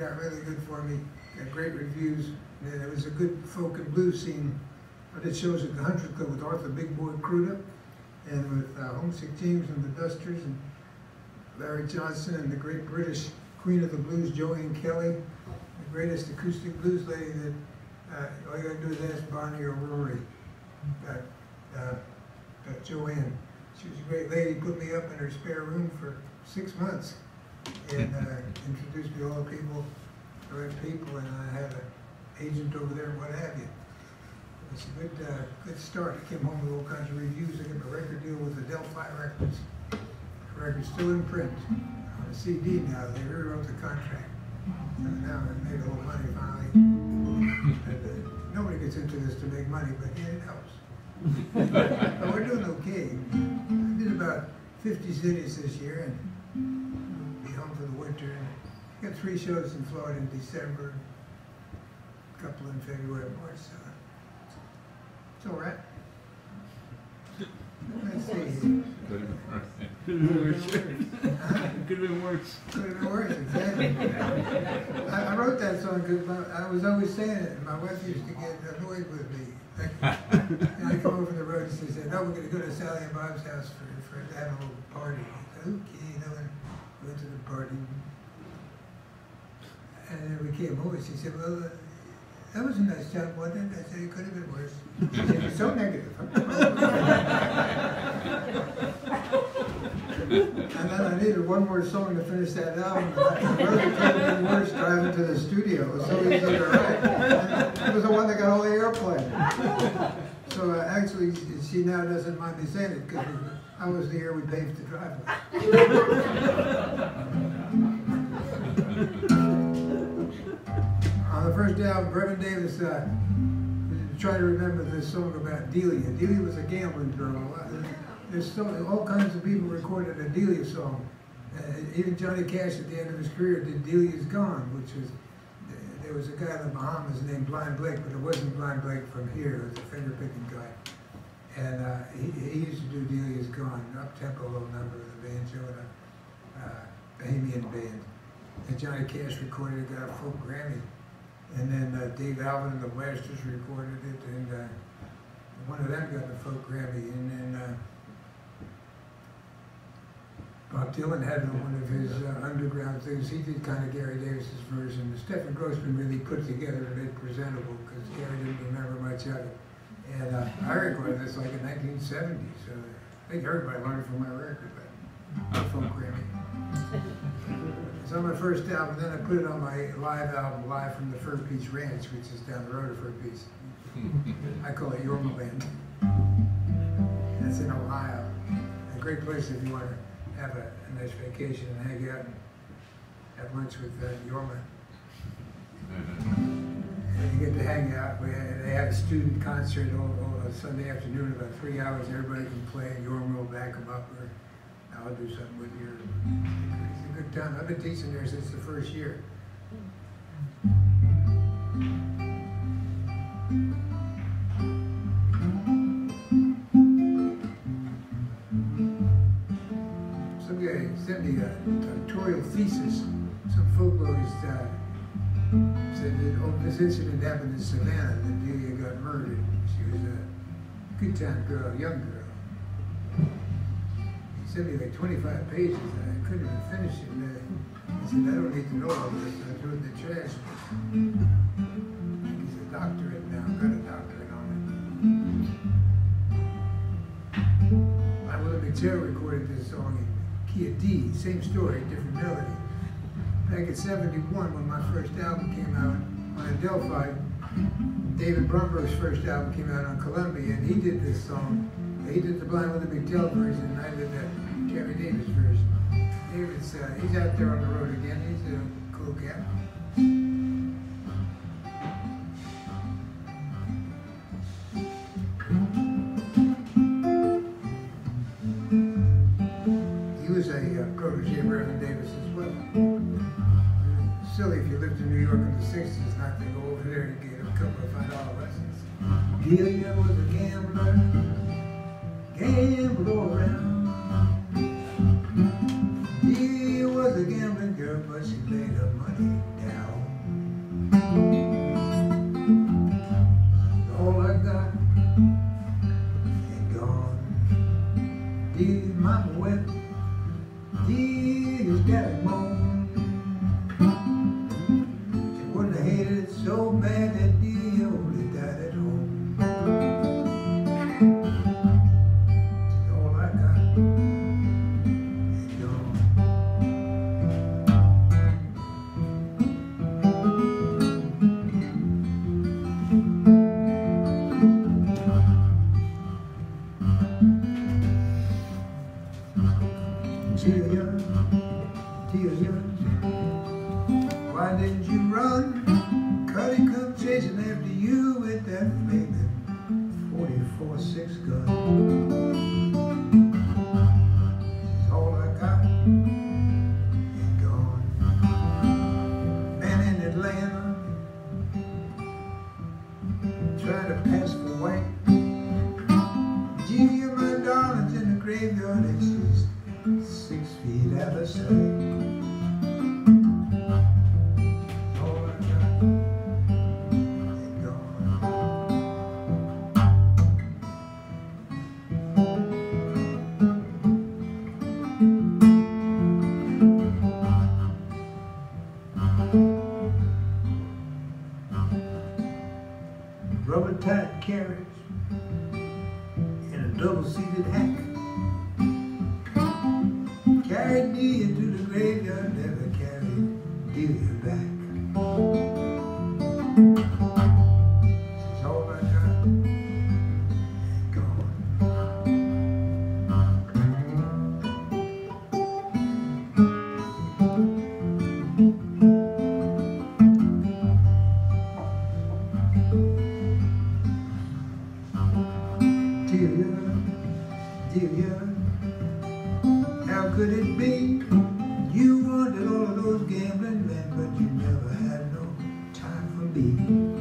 worked out really good for me. Got great reviews. And it was a good folk and blues scene. I did shows at the Hunter Club with Arthur Big Boy Crudup and with uh, Homesick James and the Dusters and Larry Johnson and the great British Queen of the Blues, Jo Ann Kelly, the greatest acoustic blues lady that uh, all you gotta do is ask Barney or Rory. Uh, uh, Joanne. She was a great lady, put me up in her spare room for six months and uh, introduced me to all the people, the right people, and I had an agent over there, what have you. It's a good, uh, good start. I came home with all kinds of reviews. I got a record deal with Adelphi Records. The record's still in print on a CD now. They rewrote the contract. And now I made a little money finally. Nobody gets into this to make money, but yeah, it helps. but we're doing okay. I did about 50 cities this year and three shows in Florida in December, a couple in February, March. So it's all right. Let's see. Could have been worse. Could have been worse. Could have been worse. Could have been worse, exactly. I, I wrote that song because I was always saying it, and my wife used to get annoyed with me. And I come over the road and she said, "No, we're going to go to Sally and Bob's house for for to have a little party." I said, okay, you know, and we went to the party. And and she said, "Well, uh, that was a nice job, wasn't it?" I said, "It could have been worse." She said, "You're so negative." And then I needed one more song to finish that album. Wrote it could have been worse driving to the studio. So easy to write. And It was the one that got all the airplay. So uh, actually, she now doesn't mind me saying it because I was the year we paved the driveway. first album, Reverend Davis uh, to remember this song about Delia. Delia was a gambling girl. There's so, all kinds of people recorded a Delia song. Uh, even Johnny Cash at the end of his career did Delia's Gone, which was, there was a guy in the Bahamas named Blind Blake, but it wasn't Blind Blake from here, it was a finger picking guy. And uh, he, he used to do Delia's Gone, up tempo little number of the banjo and a uh, Bahamian band. And Johnny Cash recorded it, got a folk Grammy. And then uh, Dave Alvin and the Blasters recorded it, and uh, one of them got the folk Grammy. And then uh, Bob Dylan had one of his uh, underground things. He did kind of Gary Davis's version. Stefan Grossman really put together and made presentable because Gary didn't remember much of it. And uh, I recorded this like in 1970, so I think everybody learned from my record, but not folk Grammy. It's on my first album, then I put it on my live album, Live from the Fur Peace Ranch, which is down the road of Fur Peach. I call it Jorma Land. That's in Ohio. A great place if you want to have a, a nice vacation and hang out and have lunch with uh, Jorma. And you get to hang out. We, they have a student concert all, all Sunday afternoon, about three hours. Everybody can play, and Jorma will back them up, or I'll do something with you. It's a good time. I've been teaching there since the first year. Some guy sent me a doctoral thesis. Some folklorist uh, said that oh, this incident happened in Savannah. That Delia got murdered. She was a good time girl, young girl. Sent me like 25 pages and I couldn't even finish it. And I, said, I don't need to know all this. I threw it in the trash. He's a doctorate now, got a doctorate on it. My Willie McTell recorded this song in key of D, same story, different melody. Back in 71 when my first album came out on Adelphi, David Bromberg's first album came out on Columbia and he did this song. He did the Blind Willie McTell version and I did the Gary Davis version. David's, uh, he's out there on the road again, he's a cool cat. He was a uh, protege of Reverend Davis as well. Silly if you lived in New York in the 60s not to go over there and get a couple of five dollar lessons. Delia was a gambler, gambled all around. Why didn't you run? Cuddy come chasing after you with that flaming 44-6 gun. She's all I got and gone. Man in Atlanta trying to pass for white. Julia, my darling's in the graveyard and she's six feet out of sight. Carriage in a double seated hack. Carried me into the graveyard, never carried Delia back. Could it be? You wanted all of those gambling men, but you never had no time for me.